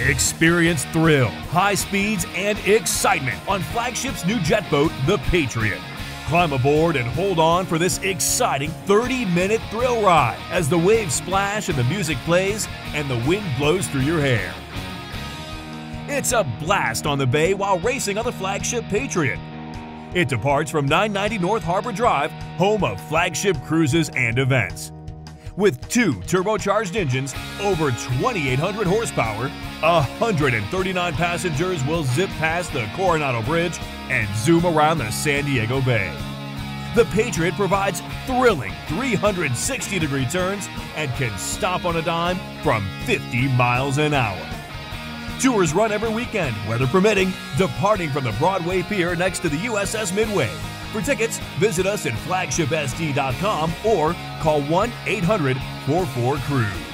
Experience thrill, high speeds, and excitement on Flagship's new jet boat, the Patriot. Climb aboard and hold on for this exciting 30 minute thrill ride as the waves splash and the music plays and the wind blows through your hair. It's a blast on the bay while racing on the flagship Patriot. It departs from 990 North Harbor Drive, home of flagship cruises and events. With two turbocharged engines, over 2,800 horsepower, 139 passengers will zip past the Coronado Bridge and zoom around the San Diego Bay. The Patriot provides thrilling 360 degree turns and can stop on a dime from 50 miles an hour. Tours run every weekend, weather permitting, departing from the Broadway Pier next to the USS Midway. For tickets, visit us at flagshipsd.com or call 1 800 44 Cruise.